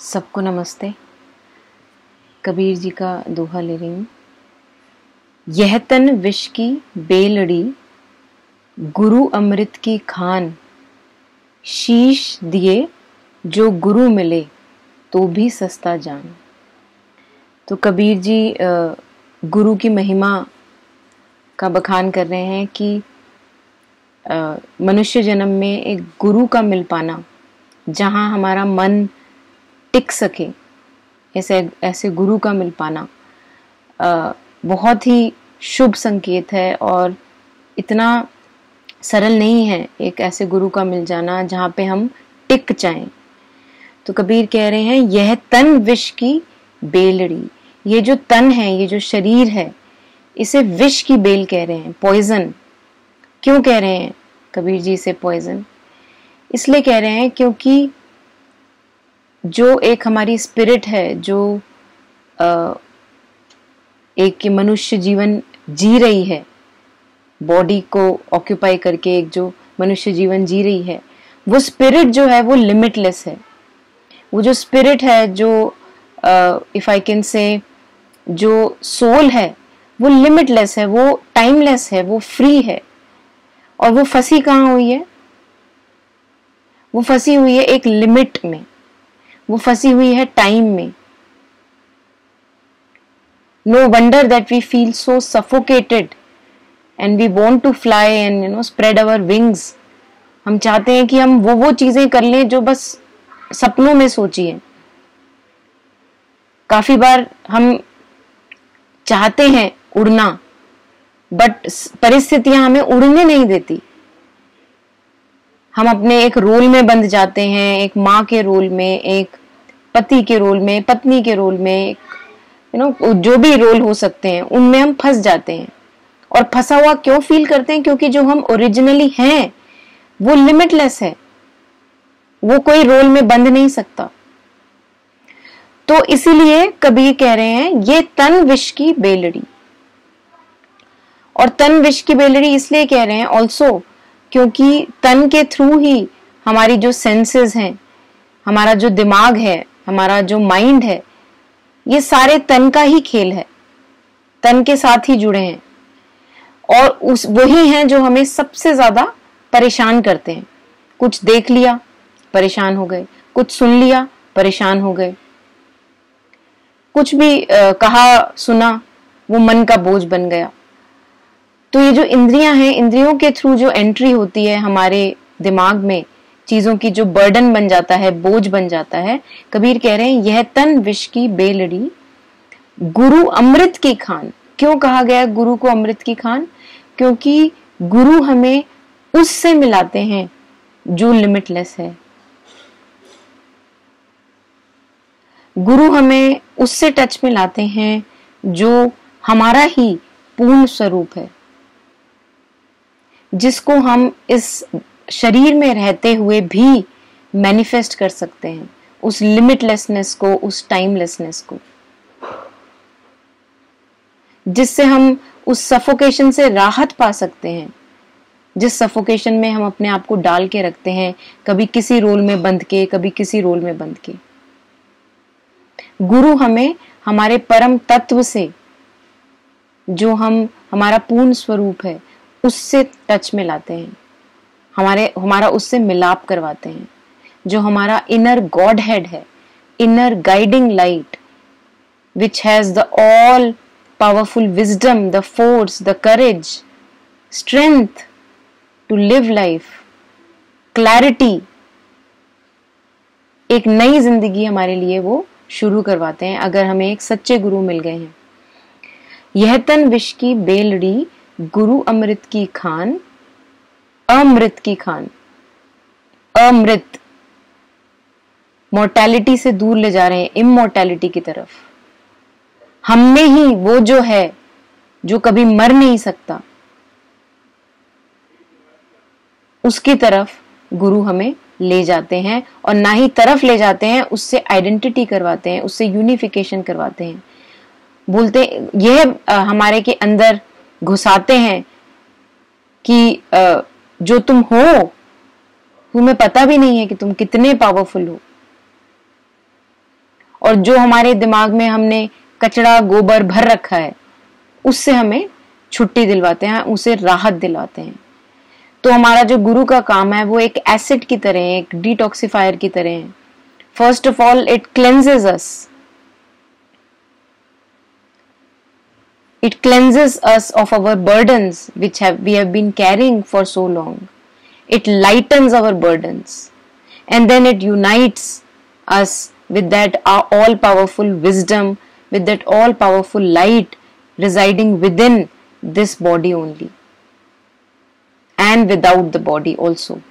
सबको नमस्ते। कबीर जी का दोहा ले रही हूँ। यह तन विष की बेलड़ी, गुरु अमृत की खान, शीश दिए जो गुरु मिले तो भी सस्ता जान। तो कबीर जी गुरु की महिमा का बखान कर रहे हैं कि मनुष्य जन्म में एक गुरु का मिल पाना, जहाँ हमारा मन टिक सके, ऐसे ऐसे गुरु का मिल पाना। बहुत ही शुभ संकेत है और इतना सरल नहीं है एक ऐसे गुरु का मिल जाना जहाँ पे हम टिक जाएँ। तो कबीर कह रहे हैं, यह तन विष की बेलड़ी, ये जो तन है, ये जो शरीर है, इसे विष की बेल कह रहे हैं पॉइजन क्यों कह रहे हैं कबीर जी से पॉइजन इसलिए कह रहे हैं क्योंकि जो एक हमारी स्पिरिट है, जो एक मनुष्य जीवन जी रही है बॉडी को ऑक्यूपाई करके एक जो मनुष्य जीवन जी रही है, वो स्पिरिट जो है, वो लिमिटलेस है। वो जो स्पिरिट है, जो इफ़ आई कैन से जो सोल है, वो लिमिटलेस है, वो टाइमलेस है, वो फ्री है। और वो फंसी कहाँ हुई है? वो फंसी हुई है एक लिमिट में। वो फंसी हुई है टाइम में। No wonder that we feel so suffocated and we want to fly and you know spread our wings हम चाहते हैं कि हम वो वो चीज़ें कर लें जो बस सपनों में सोची है। काफ़ी बार हम चाहते हैं उड़ना बट परिस्थितियाँ हमें उड़ने नहीं देती। हम अपने एक रोल में बंध जाते हैं, एक माँ के रोल में, एक पति के रोल में, पत्नी के रोल में यू नो जो भी रोल हो सकते हैं, उनमें हम फंस जाते हैं। और फंसा हुआ क्यों फील करते हैं? क्योंकि जो हम ओरिजिनली हैं, वो लिमिटलेस है। वो कोई रोल में बंध नहीं सकता। तो इसीलिए कबीर कह रहे हैं, ये तन विष की बेलड़ी। और तन विष की बेलड़ी इसलिए कह रहे हैं ऑल्सो क्योंकि तन के थ्रू ही हमारी जो सेंसेस हैं, हमारा जो दिमाग है हमारा जो माइंड है ये सारे तन का ही खेल है। तन के साथ ही जुड़े हैं। और उस वही हैं जो हमें सबसे ज़्यादा परेशान करते हैं। कुछ देख लिया परेशान हो गए। कुछ सुन लिया परेशान हो गए। कुछ भी आ, कहा सुना वो मन का बोझ बन गया। तो ये जो इंद्रियाँ हैं इंद्रियों के थ्रू जो एंट्री होती है हमारे दिमाग में चीज़ों की जो बर्डन बन जाता है, बोझ बन जाता है। कबीर कह रहे हैं, यह तन विष की बेलड़ी, गुरु अमृत की खान। क्यों कहा गया गुरु को अमृत की खान? क्योंकि गुरु हमें उससे मिलाते हैं जो लिमिटलेस है। गुरु हमें उससे टच में लाते हैं जो हमारा ही पूर्ण स्वरूप है। जिसको हम इस शरीर में रहते हुए भी मैनिफेस्ट कर सकते हैं। उस लिमिटलेसनेस को, उस टाइमलेसनेस को। जिससे हम उस सफोकेशन से राहत पा सकते हैं। जिस सफोकेशन में हम अपने आप को डाल के रखते हैं, कभी किसी रोल में बंध के, कभी किसी रोल में बंध के। गुरु हमें हमारे परम तत्व से जो हम, हमारा पूर्ण स्वरूप है, उससे टच में लाते हैं। हमारे, हमारा उससे मिलाप करवाते हैं। जो हमारा इनर गॉड हेड है inner guiding light which has the all powerful wisdom the force the courage strength to live life clarity एक नई ज़िंदगी हमारे लिए वो शुरू करवाते हैं, अगर हमें एक सच्चे गुरु मिल गए हैं। यह तन विश की बेलड़ी गुरु अमृत की खान अमृत की खान। अमृत। मोर्टैलिटी से दूर ले जा रहे हैं इमोर्टैलिटी की तरफ़। हम में ही वो जो है, जो कभी मर नहीं सकता, उसकी तरफ़ गुरु हमें ले जाते हैं और ना ही तरफ़ ले जाते हैं, उससे आइडेंटिटी करवाते हैं, उससे यूनिफिकेशन करवाते हैं। बोलते, यह हमारे के अंदर घुसाते हैं कि जो तुम हो, तुम्हें पता भी नहीं है कि तुम कितने पावरफुल हो। और जो हमारे दिमाग में हमने कचरा, गोबर भर रखा है, उससे हमें छुट्टी दिलवाते हैं, उसे राहत दिलवाते हैं। तो हमारा जो गुरु का काम है, वो एक एसिड की तरह है, एक डिटॉक्सिफायर की तरह है। First of all it cleanses us It cleanses us of our burdens which have we have been carrying for so long. It lightens our burdens and then it unites us with that all powerful wisdom, with that all powerful light residing within this body only and without the body also.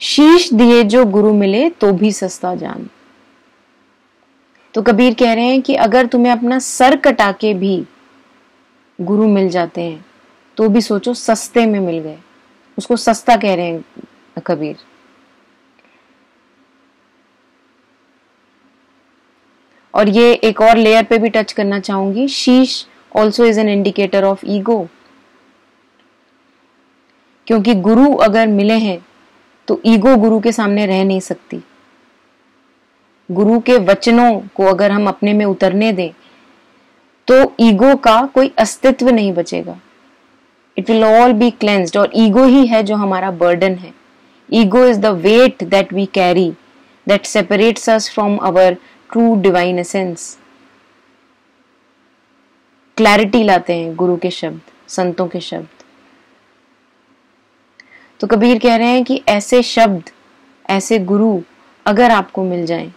शीश दिए जो गुरु मिले तो भी सस्ता जान तो कबीर कह रहे हैं कि अगर तुम्हें अपना सर कटा के भी गुरु मिल जाते हैं तो भी सोचो सस्ते में मिल गए। उसको सस्ता कह रहे हैं कबीर। और ये एक और लेयर पे भी टच करना चाहूँगी। Sheesh also is an indicator of ego क्योंकि गुरु अगर मिले हैं तो ईगो गुरु के सामने रह नहीं सकती। गुरु के वचनों को अगर हम अपने में उतरने दें तो ईगो का कोई अस्तित्व नहीं बचेगा। It will all be cleansed और ईगो ही है जो हमारा बर्डन है। Ego is the weight that we carry that separates us from our true divine essence clarity लाते हैं गुरु के शब्द, संतों के शब्द। तो कबीर कह रहे हैं कि ऐसे शब्द, ऐसे गुरु अगर आपको मिल जाएँ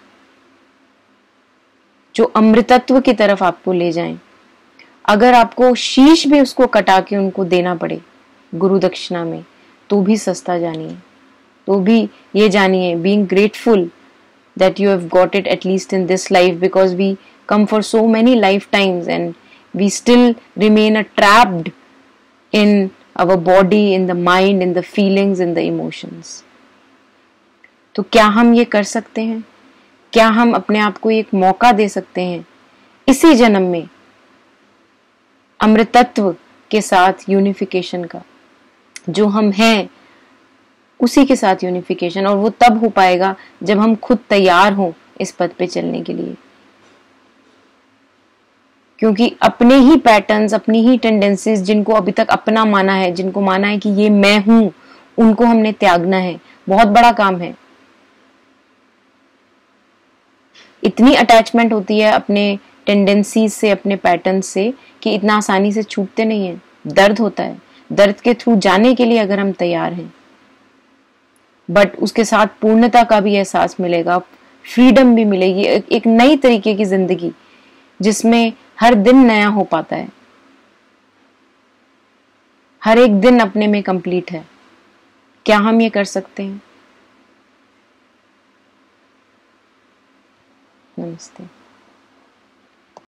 जो अमृतत्व की तरफ़ आपको ले जाएँ। अगर आपको शीश भी उसको कटा के उनको देना पड़े, गुरु दक्षिणा में तो भी सस्ता जानिए। तो भी ये जानिए being grateful that you have got it at least in this life because we come for so many life times and we still remain a trapped in our body in the mind in the feelings in the emotions तो क्या हम ये कर सकते हैं? क्या हम अपने आप को एक मौका दे सकते हैं? इसी जन्म में। अमृतत्व के साथ यूनिफिकेशन का। जो हम हैं, उसी के साथ यूनिफिकेशन और वो तब हो पाएगा जब हम खुद तैयार हों इस पद पे चलने के लिए। क्योंकि अपने ही पैटर्न्स अपनी ही टेंडेंसीज जिनको अभी तक अपना माना है, जिनको माना है कि ये मैं हूँ, उनको हमने त्यागना है। बहुत बड़ा काम है। इतनी अटैचमेंट होती है अपने टेंडेंसी से, अपने पैटर्न से कि इतना आसानी से छूटते नहीं है। दर्द होता है। दर्द के थ्रू जाने के लिए अगर हम तैयार हैं बट उसके साथ पूर्णता का भी एहसास मिलेगा फ्रीडम भी मिलेगी, एक नई तरीके की ज़िंदगी, जिसमें हर दिन नया हो पाता है। हर एक दिन अपने में कंप्लीट है। क्या हम ये कर सकते हैं? नमस्ते